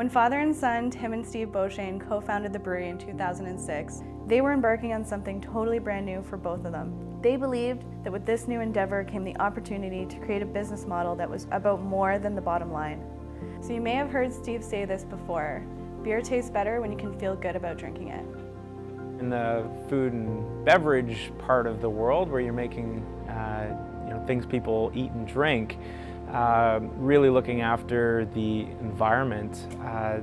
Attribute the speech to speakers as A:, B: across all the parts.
A: When father and son, Tim and Steve Beauchesne, co-founded the brewery in 2006, they were embarking on something totally brand new for both of them. They believed that with this new endeavor came the opportunity to create a business model that was about more than the bottom line. So you may have heard Steve say this before, beer tastes better when you can feel good about drinking it.
B: In the food and beverage part of the world where you're making uh, you know, things people eat and drink, uh, really looking after the environment uh,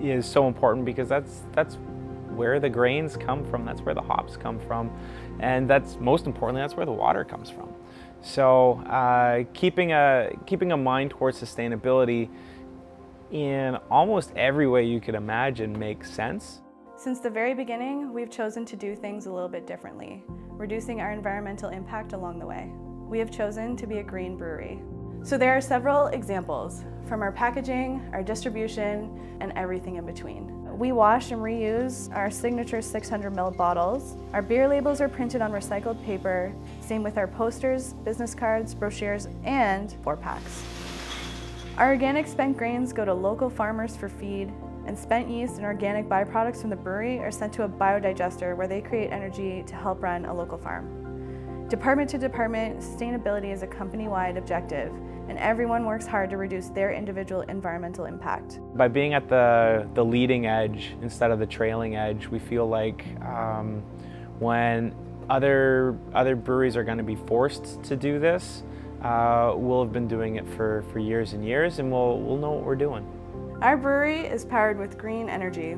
B: is so important because that's, that's where the grains come from, that's where the hops come from, and that's most importantly, that's where the water comes from. So uh, keeping, a, keeping a mind towards sustainability in almost every way you could imagine makes sense.
A: Since the very beginning, we've chosen to do things a little bit differently, reducing our environmental impact along the way. We have chosen to be a green brewery. So there are several examples from our packaging, our distribution, and everything in between. We wash and reuse our signature 600 ml bottles. Our beer labels are printed on recycled paper, same with our posters, business cards, brochures, and four packs. Our organic spent grains go to local farmers for feed, and spent yeast and organic byproducts from the brewery are sent to a biodigester where they create energy to help run a local farm. Department to department, sustainability is a company-wide objective, and everyone works hard to reduce their individual environmental impact.
B: By being at the, the leading edge instead of the trailing edge, we feel like um, when other, other breweries are going to be forced to do this, uh, we'll have been doing it for, for years and years and we'll, we'll know what we're doing.
A: Our brewery is powered with green energy.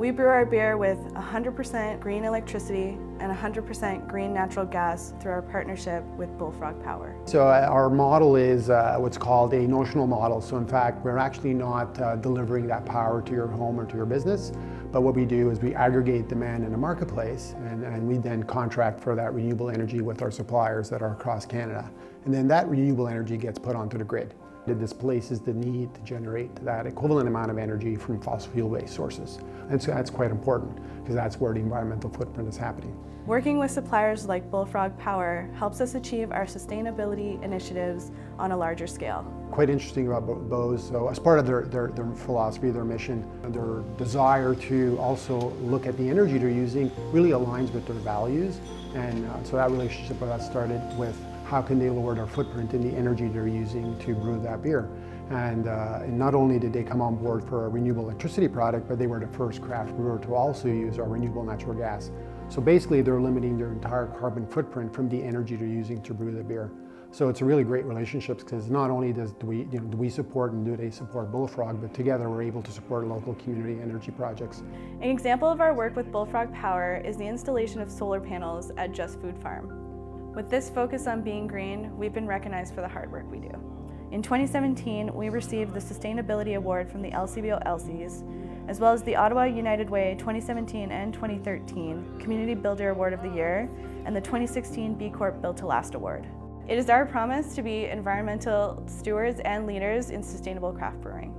A: We brew our beer with 100% green electricity and 100% green natural gas through our partnership with Bullfrog Power.
C: So uh, our model is uh, what's called a notional model. So in fact, we're actually not uh, delivering that power to your home or to your business, but what we do is we aggregate demand in a marketplace and, and we then contract for that renewable energy with our suppliers that are across Canada. And then that renewable energy gets put onto the grid. It displaces the need to generate that equivalent amount of energy from fossil fuel-based sources. And so that's quite important because that's where the environmental footprint is happening.
A: Working with suppliers like Bullfrog Power helps us achieve our sustainability initiatives on a larger scale.
C: Quite interesting about Beau's, so as part of their, their, their philosophy, their mission, their desire to also look at the energy they're using really aligns with their values. And uh, so that relationship us started with how can they lower their footprint in the energy they're using to brew that beer. And, uh, and, not only did they come on board for a renewable electricity product, but they were the first craft brewer to also use our renewable natural gas. So basically they're limiting their entire carbon footprint from the energy they're using to brew the beer. So it's a really great relationship because not only does do we, you know, do we support and do they support Bullfrog, but together we're able to support local community energy projects.
A: An example of our work with Bullfrog Power is the installation of solar panels at Just Food Farm. With this focus on being green, we've been recognized for the hard work we do. In 2017, we received the Sustainability Award from the LCBO Elsies, as well as the Ottawa United Way 2017 and 2013 Community Builder Award of the Year and the 2016 B Corp Built to Last Award. It is our promise to be environmental stewards and leaders in sustainable craft brewing.